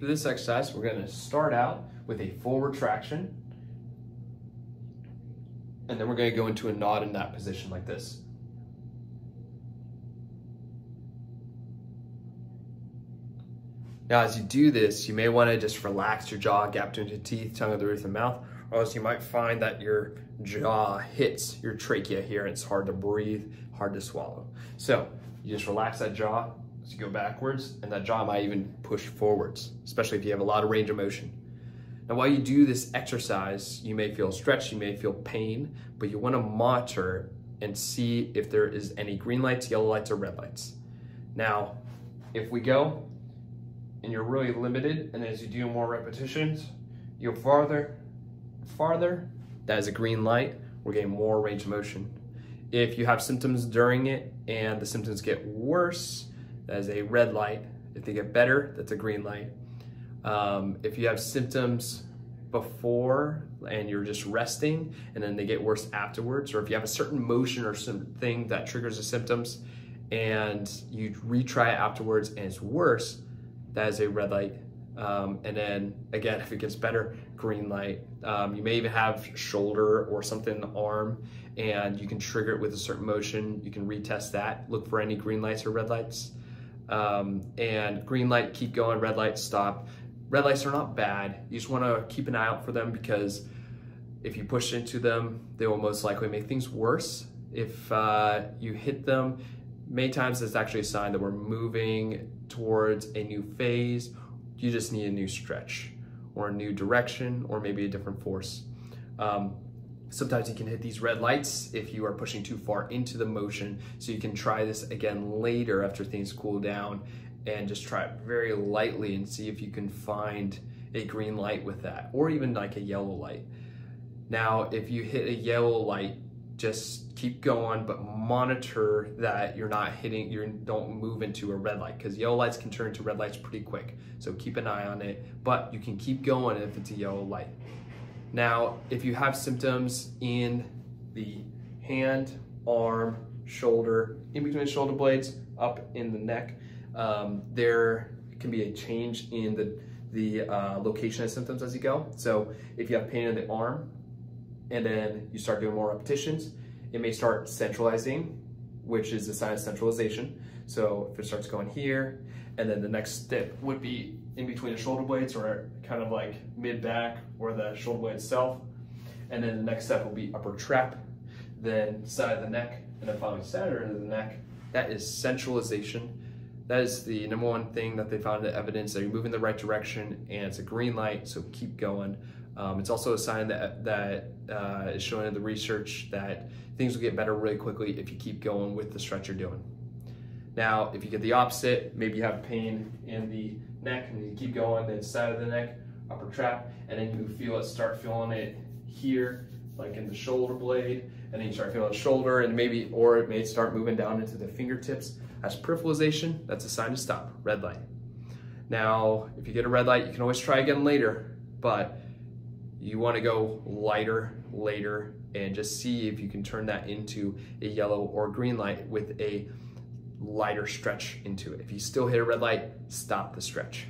For this exercise, we're gonna start out with a full retraction, and then we're gonna go into a nod in that position like this. Now, as you do this, you may wanna just relax your jaw, gap between your teeth, tongue of the roof of the mouth, or else you might find that your jaw hits your trachea here and it's hard to breathe, hard to swallow. So you just relax that jaw as you go backwards and that jaw might even push forwards, especially if you have a lot of range of motion. Now while you do this exercise, you may feel stretch, you may feel pain, but you wanna monitor and see if there is any green lights, yellow lights, or red lights. Now, if we go and you're really limited, and as you do more repetitions, you go farther, farther, that is a green light, we're getting more range of motion. If you have symptoms during it and the symptoms get worse, is a red light. If they get better, that's a green light. Um, if you have symptoms before and you're just resting and then they get worse afterwards, or if you have a certain motion or something that triggers the symptoms and you retry it afterwards and it's worse, that is a red light. Um, and then again, if it gets better, green light. Um, you may even have shoulder or something in the arm and you can trigger it with a certain motion. You can retest that, look for any green lights or red lights. Um, and green light, keep going, red light, stop. Red lights are not bad. You just wanna keep an eye out for them because if you push into them, they will most likely make things worse. If uh, you hit them, many times it's actually a sign that we're moving towards a new phase. You just need a new stretch or a new direction or maybe a different force. Um, sometimes you can hit these red lights if you are pushing too far into the motion. So you can try this again later after things cool down and just try it very lightly and see if you can find a green light with that or even like a yellow light. Now, if you hit a yellow light, just keep going, but monitor that you're not hitting, you don't move into a red light because yellow lights can turn into red lights pretty quick. So keep an eye on it, but you can keep going if it's a yellow light. Now, if you have symptoms in the hand, arm, shoulder, in between the shoulder blades, up in the neck, um, there can be a change in the, the uh, location of symptoms as you go. So if you have pain in the arm, and then you start doing more repetitions, it may start centralizing, which is a sign of centralization. So if it starts going here, and then the next step would be in between the shoulder blades or kind of like mid back or the shoulder blade itself. And then the next step will be upper trap, then side of the neck, and then finally center of the neck. That is centralization. That is the number one thing that they found in the evidence that you're moving the right direction and it's a green light, so keep going. Um, it's also a sign that, that uh, is showing in the research that things will get better really quickly if you keep going with the stretch you're doing. Now, if you get the opposite, maybe you have pain in the neck and you keep going, the side of the neck, upper trap, and then you feel it, start feeling it here, like in the shoulder blade, and then you start feeling shoulder, and maybe, or it may start moving down into the fingertips. That's peripheralization, that's a sign to stop, red light. Now, if you get a red light, you can always try again later, but you want to go lighter later and just see if you can turn that into a yellow or green light with a lighter stretch into it. If you still hit a red light, stop the stretch.